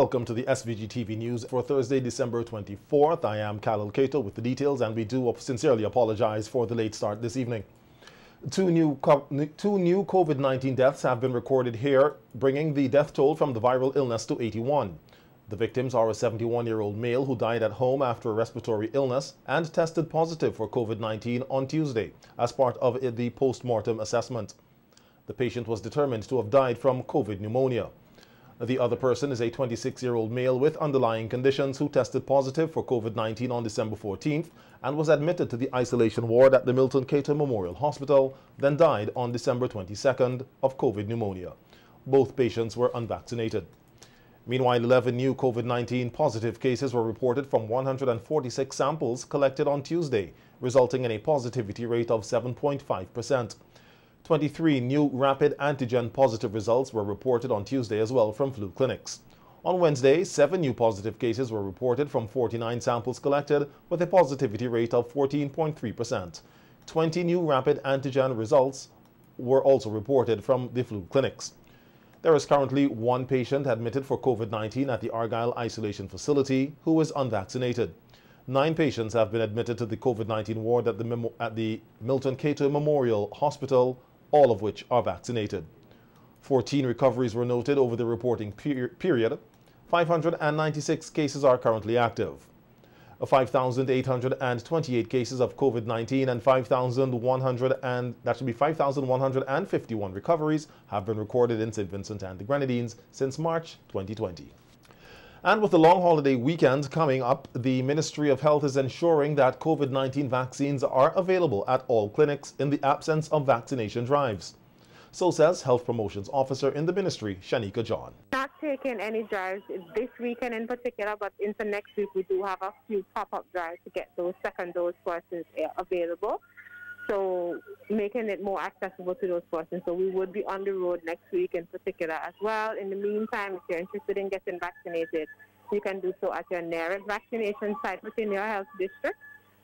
Welcome to the SVG TV News for Thursday, December 24th. I am Khalil Cato with the details, and we do sincerely apologize for the late start this evening. Two new, two new COVID 19 deaths have been recorded here, bringing the death toll from the viral illness to 81. The victims are a 71 year old male who died at home after a respiratory illness and tested positive for COVID 19 on Tuesday as part of the post mortem assessment. The patient was determined to have died from COVID pneumonia. The other person is a 26-year-old male with underlying conditions who tested positive for COVID-19 on December 14th and was admitted to the isolation ward at the Milton Cato Memorial Hospital, then died on December 22nd of COVID pneumonia. Both patients were unvaccinated. Meanwhile, 11 new COVID-19 positive cases were reported from 146 samples collected on Tuesday, resulting in a positivity rate of 7.5 percent. 23 new rapid antigen positive results were reported on Tuesday as well from flu clinics. On Wednesday, seven new positive cases were reported from 49 samples collected with a positivity rate of 14.3%. 20 new rapid antigen results were also reported from the flu clinics. There is currently one patient admitted for COVID-19 at the Argyle Isolation Facility who is unvaccinated. Nine patients have been admitted to the COVID-19 ward at the, at the Milton Cato Memorial Hospital all of which are vaccinated. 14 recoveries were noted over the reporting per period. 596 cases are currently active. 5,828 cases of COVID-19 and 5,100 and that should be 5,151 recoveries have been recorded in St. Vincent and the Grenadines since March 2020. And with the long holiday weekend coming up, the Ministry of Health is ensuring that COVID-19 vaccines are available at all clinics in the absence of vaccination drives. So says Health Promotions Officer in the Ministry, Shanika John. Not taking any drives this weekend in particular, but into next week we do have a few pop-up drives to get those second dose courses eh, available so making it more accessible to those persons. So we would be on the road next week in particular as well. In the meantime, if you're interested in getting vaccinated, you can do so at your nearest vaccination site within your health district.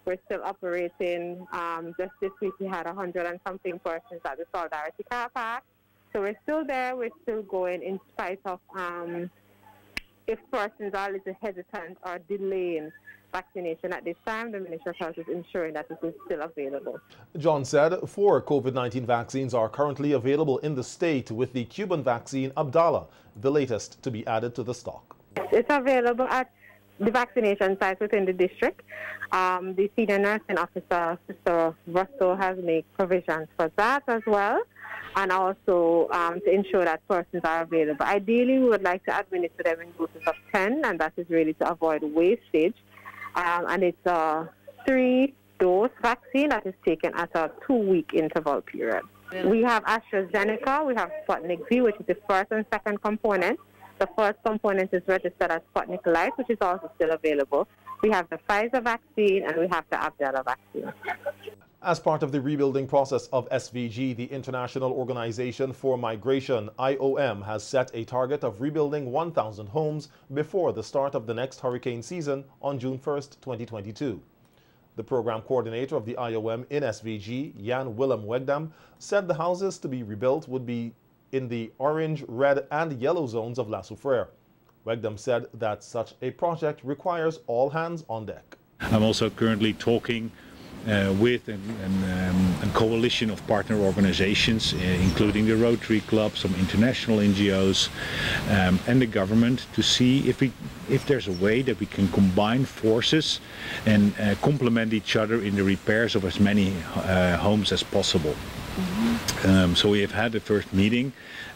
We're still operating. Um, just this week, we had 100 and something persons at the Solidarity Car Park. So we're still there. We're still going in spite of um, if persons are a little hesitant or delaying vaccination at this time, the Ministry of Health is ensuring that it is still available. John said four COVID-19 vaccines are currently available in the state with the Cuban vaccine Abdala, the latest to be added to the stock. It's available at the vaccination sites within the district. Um, the senior nursing officer, Mr. Russell, has made provisions for that as well, and also um, to ensure that persons are available. Ideally, we would like to administer them in doses of 10, and that is really to avoid wastage. Um, and it's a three-dose vaccine that is taken at a two-week interval period. We have AstraZeneca, we have Sputnik V, which is the first and second component. The first component is registered as Sputnik Light, which is also still available. We have the Pfizer vaccine and we have the Abdala vaccine. As part of the rebuilding process of SVG, the International Organization for Migration, IOM, has set a target of rebuilding 1,000 homes before the start of the next hurricane season on June 1, 2022. The program coordinator of the IOM in SVG, Jan Willem Wegdam, said the houses to be rebuilt would be in the orange, red, and yellow zones of La Soufrière. Wegdam said that such a project requires all hands on deck. I'm also currently talking with an, an, um, a coalition of partner organizations, uh, including the Rotary Club, some international NGOs, um, and the government, to see if we, if there's a way that we can combine forces and uh, complement each other in the repairs of as many uh, homes as possible. Um, so we have had the first meeting.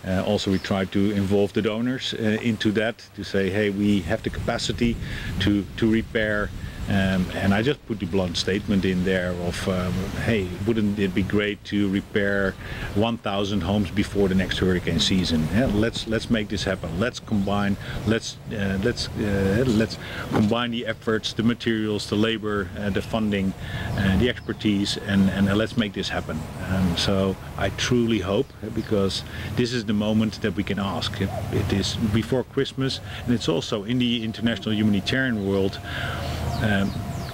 Uh, also, we tried to involve the donors uh, into that to say, hey, we have the capacity to to repair um, and I just put the blunt statement in there of, um, hey, wouldn't it be great to repair 1,000 homes before the next hurricane season? Yeah, let's let's make this happen. Let's combine let's uh, let's uh, let's combine the efforts, the materials, the labor, uh, the funding, the expertise, and and let's make this happen. Um, so I truly hope because this is the moment that we can ask. It, it is before Christmas, and it's also in the international humanitarian world. Um,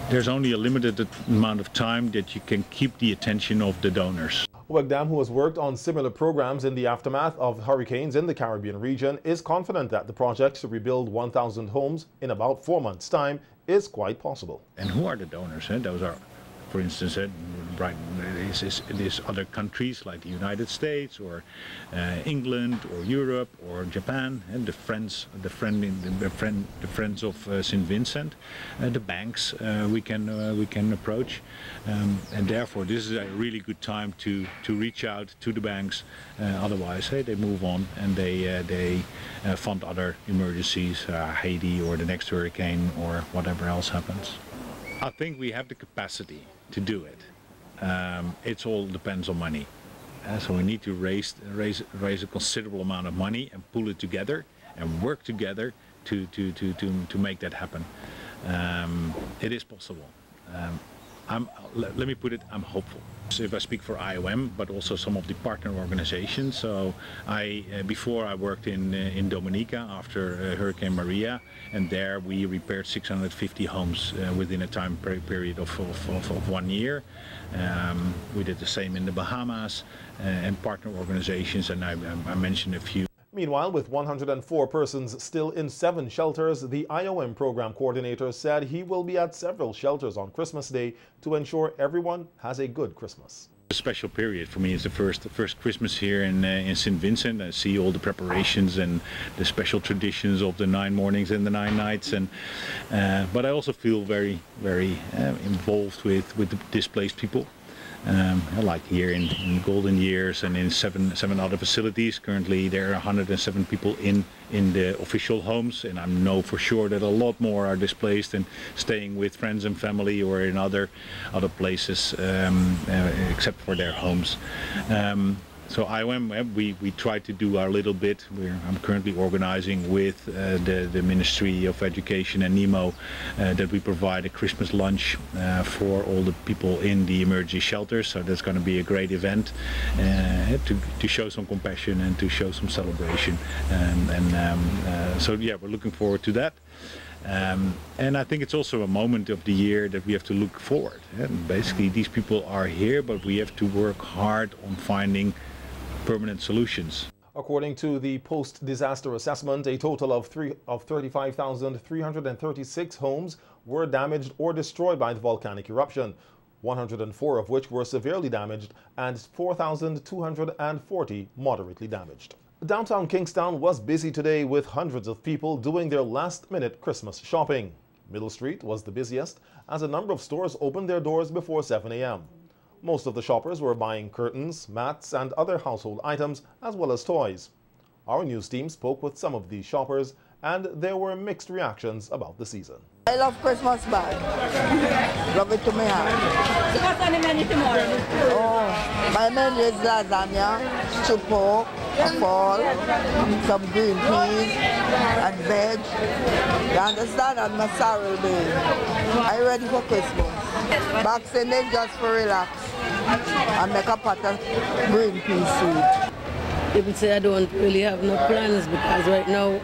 there's only a limited amount of time that you can keep the attention of the donors. Wegdam, who has worked on similar programs in the aftermath of hurricanes in the Caribbean region, is confident that the project to rebuild 1,000 homes in about four months' time is quite possible. And who are the donors? Eh? Those are for instance, uh, right, these other countries like the United States or uh, England or Europe or Japan, and the friends, the friend, the friend, the friends of uh, St. Vincent, uh, the banks uh, we can uh, we can approach, um, and therefore this is a really good time to to reach out to the banks. otherwise, hey, they move on and they they fund other emergencies, Haiti or the next hurricane or whatever else happens. I think we have the capacity to do it. Um, it all depends on money. Uh, so we need to raise, raise, raise a considerable amount of money and pull it together and work together to, to, to, to, to make that happen. Um, it is possible. Um, I'm, let, let, me put it, I'm hopeful. If I speak for IOM, but also some of the partner organizations. So I, uh, before I worked in uh, in Dominica after uh, Hurricane Maria, and there we repaired 650 homes uh, within a time period of, of, of, of one year. Um, we did the same in the Bahamas uh, and partner organizations, and I, I mentioned a few. Meanwhile, with 104 persons still in seven shelters, the IOM program coordinator said he will be at several shelters on Christmas Day to ensure everyone has a good Christmas. A special period for me is the first the first Christmas here in uh, in St Vincent. I see all the preparations and the special traditions of the nine mornings and the nine nights, and uh, but I also feel very very uh, involved with with the displaced people. Um, like here in, in, Golden Years and in seven seven other facilities. Currently, there are 107 people in in the official homes, and I know for sure that a lot more are displaced and staying with friends and family or in other other places um, uh, except for their homes. Um, so IOM, uh, we, we try to do our little bit. We're, I'm currently organizing with uh, the, the Ministry of Education and NEMO uh, that we provide a Christmas lunch uh, for all the people in the emergency shelters. So that's going to be a great event uh, to, to show some compassion and to show some celebration. Um, and um, uh, so yeah, we're looking forward to that. Um, and I think it's also a moment of the year that we have to look forward. And basically, these people are here, but we have to work hard on finding permanent solutions. According to the post-disaster assessment, a total of, three, of 35,336 homes were damaged or destroyed by the volcanic eruption, 104 of which were severely damaged and 4,240 moderately damaged. Downtown Kingstown was busy today with hundreds of people doing their last-minute Christmas shopping. Middle Street was the busiest as a number of stores opened their doors before 7 a.m. Most of the shoppers were buying curtains, mats, and other household items, as well as toys. Our news team spoke with some of these shoppers, and there were mixed reactions about the season. I love Christmas bag. love it to me heart. So what's on the menu tomorrow? Oh, my menu is lasagna, stew pork, fall, some green peas, and veg. You understand? And my sorrel. Are you ready for Christmas? Boxing it just for relax and make a pot of green pea soup. People say I don't really have no plans because right now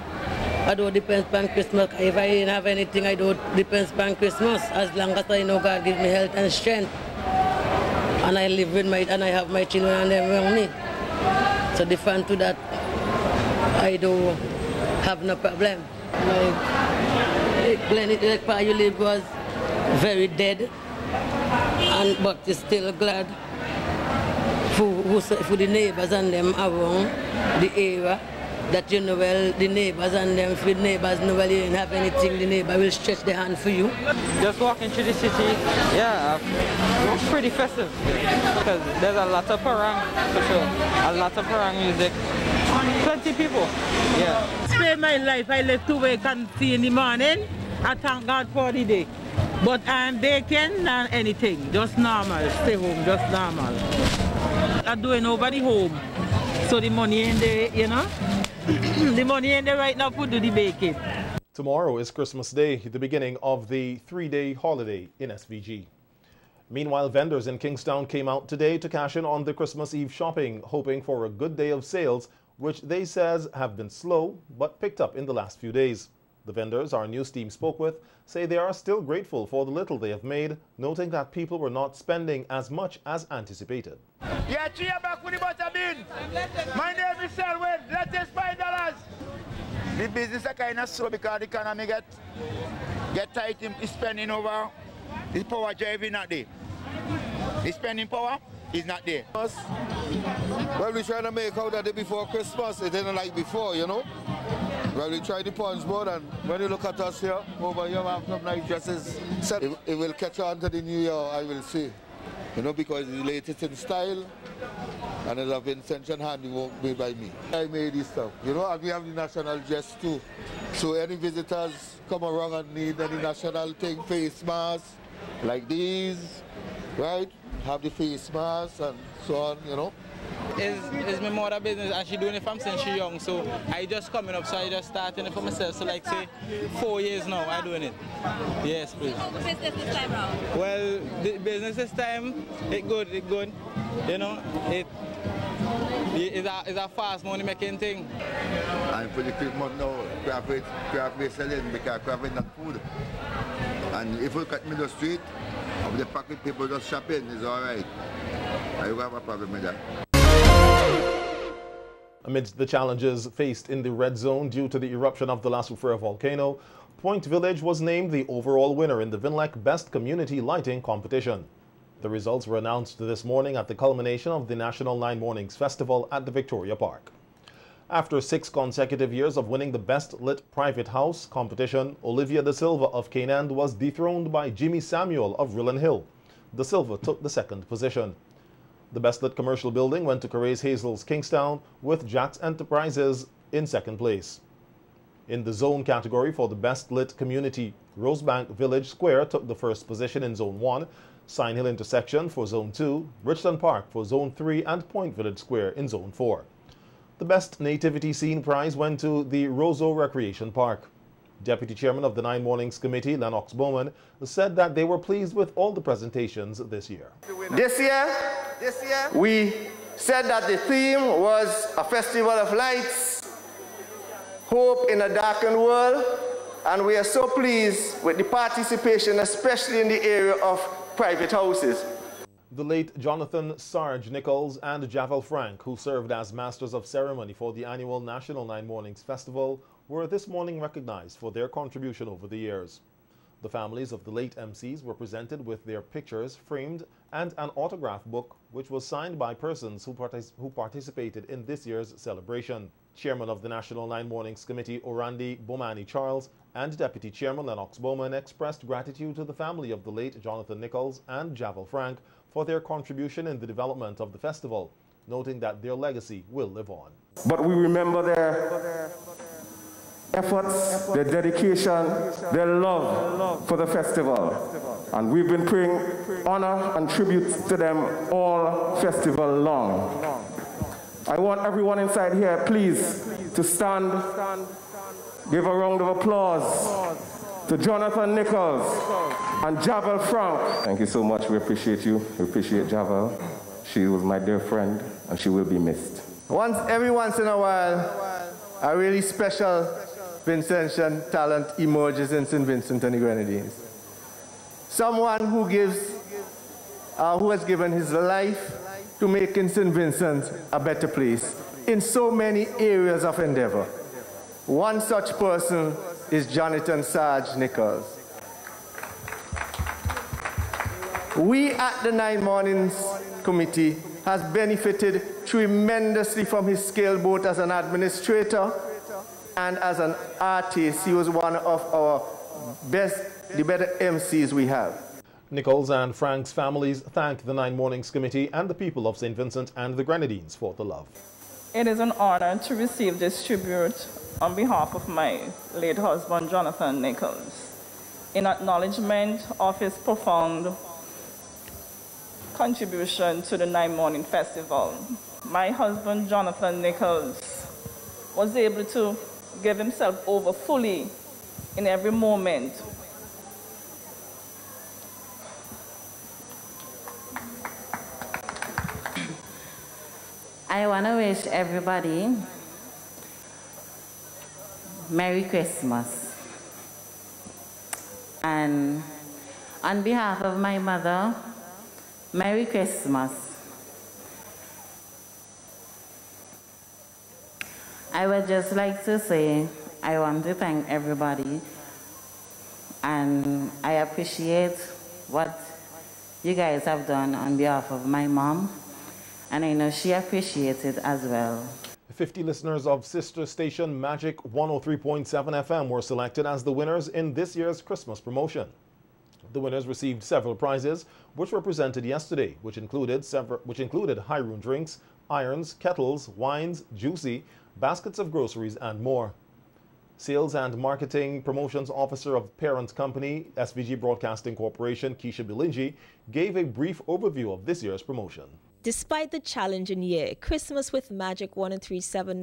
I don't depend on Christmas. If I didn't have anything, I don't depend on Christmas. As long as I know God gives me health and strength. And I live with my, and I have my children and them around me. So different to that, I don't have no problem. My planet like you live was very dead and but still glad for, for the neighbors and them around the area that you know well the neighbors and them if the neighbors know well you didn't have anything the neighbor will stretch the hand for you. Just walking through the city yeah it's pretty festive because there's a lot of parang for sure. A lot of parang music. Plenty people yeah. Spend my life i live to wake and see in the morning. I thank god for the day but um, they can uh, anything, just normal, stay home, just normal. I'm doing nobody home. So the money in there, you know, the money in there right now for do the baking. Tomorrow is Christmas Day, the beginning of the three-day holiday in SVG. Meanwhile, vendors in Kingstown came out today to cash in on the Christmas Eve shopping, hoping for a good day of sales, which they says have been slow but picked up in the last few days. The vendors our news team spoke with say they are still grateful for the little they have made, noting that people were not spending as much as anticipated. Yeah, cheer back with the butter bin. My name is Selwyn. Let's five dollars. The business are kind of slow because the economy get get tight in spending over. The power driving not there. The spending power is not there. Well, we trying to make out that day before Christmas. It didn't like before, you know. Well, we try the punch board, and when you look at us here, over here, we have some nice dresses. It, it will catch on to the new year, I will see. You know, because it's the latest in style, and it's a Vincent and handiwork made by me. I made this stuff, you know, and we have the national dress too. So any visitors come around and need any national thing, face masks, like these, right? Have the face masks and so on, you know is is my mother business and she doing it from since she young. So I just coming up, so I just starting it for myself. So like say four years now, I doing it. Yes, please. How business this time around? Well, the business this time, it good, it good. You know, it it's a, it's a fast money making thing. And for the Christmas now, craft rate, craft rate selling because craft rate not food. And if you look at middle street, of the pocket people just shopping, it's all right. I don't have a problem with that. Amidst the challenges faced in the red zone due to the eruption of the La Soufrière volcano, Point Village was named the overall winner in the VINLEC Best Community Lighting Competition. The results were announced this morning at the culmination of the National Nine Mornings Festival at the Victoria Park. After six consecutive years of winning the Best Lit Private House competition, Olivia De Silva of Canaan was dethroned by Jimmy Samuel of Rillan Hill. De Silva took the second position. The best lit commercial building went to Corea's Hazells Kingstown with Jack's Enterprises in second place. In the zone category for the best lit community, Rosebank Village Square took the first position in Zone 1, Sion Hill Intersection for Zone 2, Richland Park for Zone 3, and Point Village Square in Zone 4. The best nativity scene prize went to the Roseau Recreation Park. Deputy Chairman of the Nine Mornings Committee, Lennox Bowman, said that they were pleased with all the presentations this year. This year, this year, we said that the theme was a festival of lights, hope in a darkened world, and we are so pleased with the participation, especially in the area of private houses. The late Jonathan Sarge Nichols and Javel Frank, who served as Masters of Ceremony for the annual National Nine Mornings Festival, were this morning recognized for their contribution over the years. The families of the late MCs were presented with their pictures framed and an autograph book which was signed by persons who, partic who participated in this year's celebration. Chairman of the National Nine Mornings Committee, Orandi Bomani Charles, and Deputy Chairman Lennox Bowman expressed gratitude to the family of the late Jonathan Nichols and Javel Frank for their contribution in the development of the festival, noting that their legacy will live on. But we remember their efforts, their dedication, their love for the festival. And we've been paying honor and tribute to them all festival long. I want everyone inside here, please, to stand, give a round of applause to Jonathan Nichols and Javel Frank. Thank you so much. We appreciate you. We appreciate Javel. She was my dear friend, and she will be missed. Once, every once in a while, a really special Vincentian talent emerges in St. Vincent and the Grenadines. Someone who gives, uh, who has given his life to making St. Vincent a better place in so many areas of endeavor. One such person is Jonathan Sarge Nichols. We at the Nine Mornings Committee has benefited tremendously from his skill both as an administrator and as an artist, he was one of our best, the better MCs we have. Nichols and Frank's families thank the Nine Mornings Committee and the people of St. Vincent and the Grenadines for the love. It is an honor to receive this tribute on behalf of my late husband, Jonathan Nichols, in acknowledgement of his profound contribution to the Nine Morning Festival. My husband, Jonathan Nichols, was able to give himself over fully in every moment. I want to wish everybody Merry Christmas. And on behalf of my mother, Merry Christmas. I would just like to say I want to thank everybody and I appreciate what you guys have done on behalf of my mom and I know she appreciates it as well. 50 listeners of sister station Magic 103.7 FM were selected as the winners in this year's Christmas promotion. The winners received several prizes, which were presented yesterday, which included several, which included Hairoun drinks, irons, kettles, wines, juicy, baskets of groceries, and more. Sales and Marketing Promotions Officer of parent company SVG Broadcasting Corporation, Keisha Bilinji, gave a brief overview of this year's promotion. Despite the challenging year, Christmas with Magic 137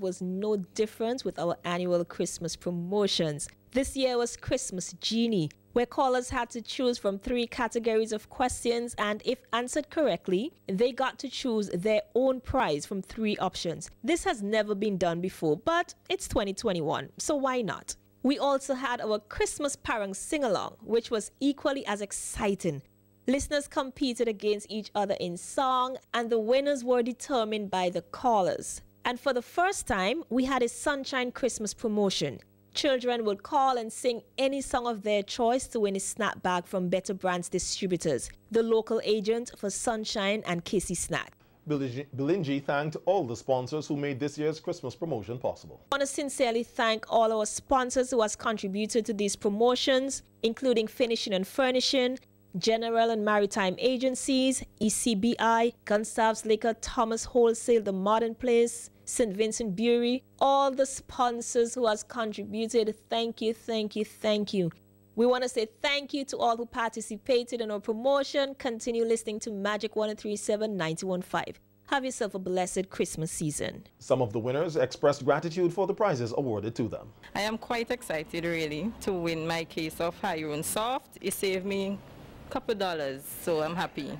was no different with our annual Christmas promotions. This year was Christmas Genie, where callers had to choose from three categories of questions, and if answered correctly, they got to choose their own prize from three options. This has never been done before, but it's 2021, so why not? We also had our Christmas Parang sing along, which was equally as exciting. Listeners competed against each other in song, and the winners were determined by the callers. And for the first time, we had a Sunshine Christmas promotion. Children would call and sing any song of their choice to win a snack bag from Better Brands Distributors, the local agent for Sunshine and Casey Snack. Bilinji thanked all the sponsors who made this year's Christmas promotion possible. I want to sincerely thank all our sponsors who has contributed to these promotions, including Finishing and Furnishing, General and Maritime Agencies, ECBI, Gustavs Liquor, Thomas Wholesale, The Modern Place, St. Vincent Brewery, all the sponsors who has contributed. Thank you, thank you, thank you. We want to say thank you to all who participated in our promotion. Continue listening to Magic 1037 915. Have yourself a blessed Christmas season. Some of the winners expressed gratitude for the prizes awarded to them. I am quite excited, really, to win my case of Hairoun Soft. It saved me a couple dollars, so I'm happy.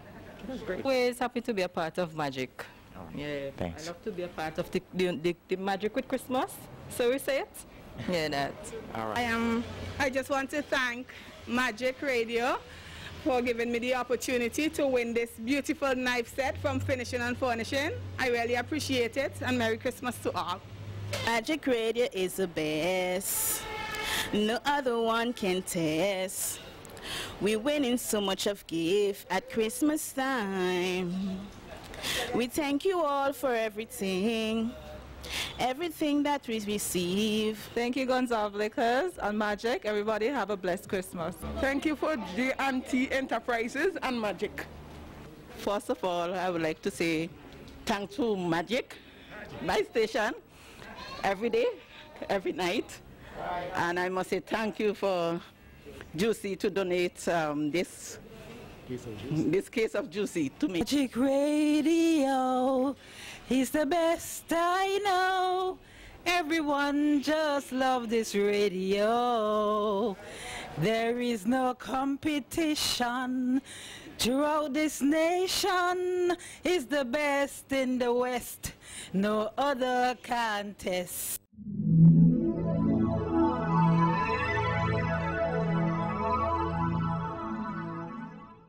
That's great. Always happy to be a part of Magic. Oh, yeah, thanks. I love to be a part of the, the, the, the Magic with Christmas. So we say it. Yeah, that. All right. I am. I just want to thank Magic Radio for giving me the opportunity to win this beautiful knife set from Finishing and Furnishing. I really appreciate it and Merry Christmas to all. Magic Radio is the best. No other one can test. We're winning so much of gift at Christmas time. We thank you all for everything. Everything that we receive. Thank you, Gonsalves Liquors and Magic. Everybody have a blessed Christmas. Thank you for JNT Enterprises and Magic. First of all, I would like to say thank to Magic, my station, every day, every night. And I must say thank you for Juicy to donate um, this case this case of Juicy to me. Magic Radio is the best I know. Everyone just love this radio. There is no competition throughout this nation. Is the best in the West. No other contest.